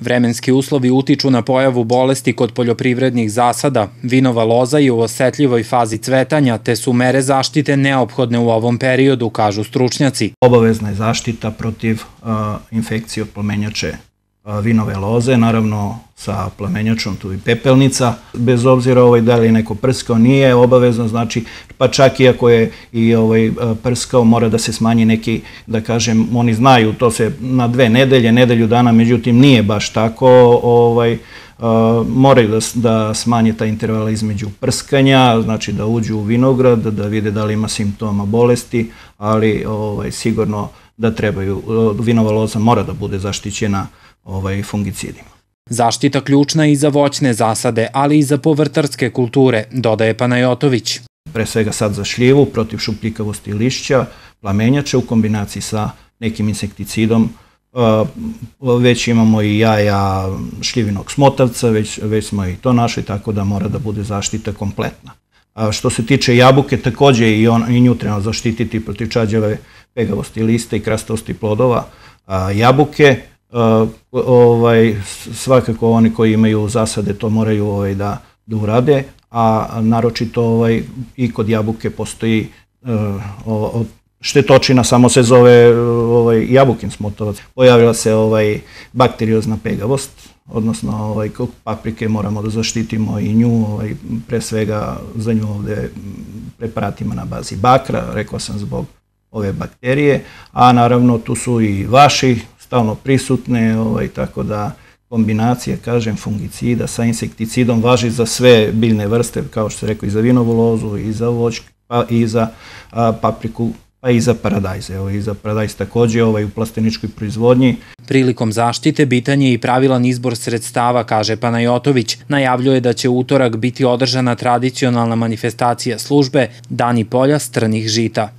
Vremenski uslovi utiču na pojavu bolesti kod poljoprivrednih zasada, vinova loza je u osetljivoj fazi cvetanja, te su mere zaštite neophodne u ovom periodu, kažu stručnjaci. Obavezna je zaštita protiv infekcije od plamenjače vinove loze, naravno sa plamenjačom tu i pepelnica, bez obzira ovaj, da li je neko prskao, nije obavezno, znači, pa čak i ako je i ovaj, prskao, mora da se smanji neki, da kažem, oni znaju, to se na dve nedelje, nedelju dana, međutim nije baš tako, ovaj, Uh, moraju da, da smanje taj interval između prskanja, znači da uđu u vinograd, da vide da li ima simptoma bolesti, ali ovaj, sigurno da trebaju, vinova loza mora da bude zaštićena ovaj, fungicidima. Zaštita ključna i za voćne zasade, ali i za povrtarske kulture, dodaje Panajotović. Pre svega sad za šljivu, protiv šupljikavosti lišća, plamenjače u kombinaciji sa nekim insekticidom, već imamo i jaja šljivinog smotavca, već, već smo i to našli, tako da mora da bude zaštita kompletna. A što se tiče jabuke, takođe i, on, i nju treba zaštititi protiv čađave pegavosti lista i krastavosti plodova. A, jabuke, Uh, ovaj, svakako oni koji imaju zasade to moraju ovaj, da, da urade, a naročito ovaj, i kod jabuke postoji uh, štetočina, samo se zove ovaj, jabukin smotovac. Pojavila se ovaj, bakteriozna pegavost, odnosno ovaj, kod paprike moramo da zaštitimo i nju, ovaj, pre svega za nju ovde preparatima na bazi bakra, rekao sam zbog ove bakterije, a naravno tu su i vaši stalno prisutne, ovaj, tako da kombinacija, kažem, fungicida sa insekticidom važi za sve biljne vrste, kao što se rekao, i za vinovu lozu, i za voćke, pa i za a, papriku, pa i za paradajze. Evo, i za paradajz takođe ovaj, u plasteničkoj proizvodnji. Prilikom zaštite bitan je i pravilan izbor sredstava, kaže Panajotović. Najavljuje da će utorak biti održana tradicionalna manifestacija službe Dani polja strnih žita.